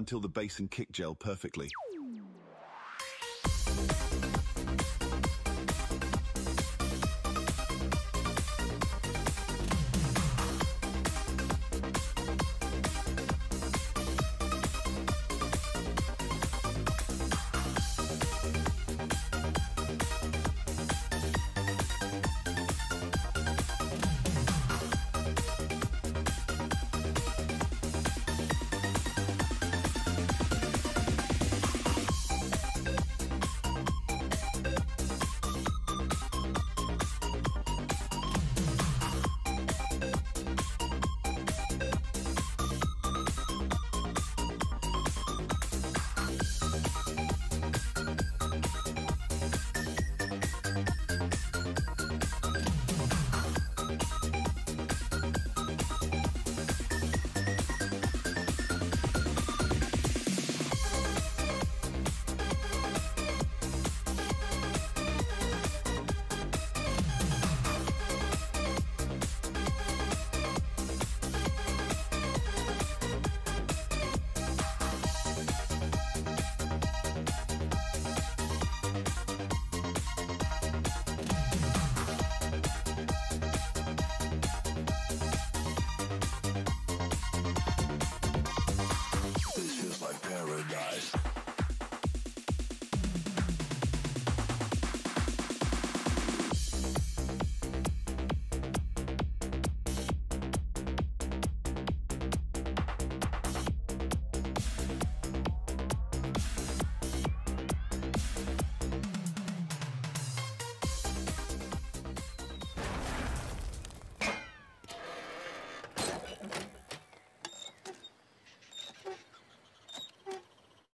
until the base and kick gel perfectly.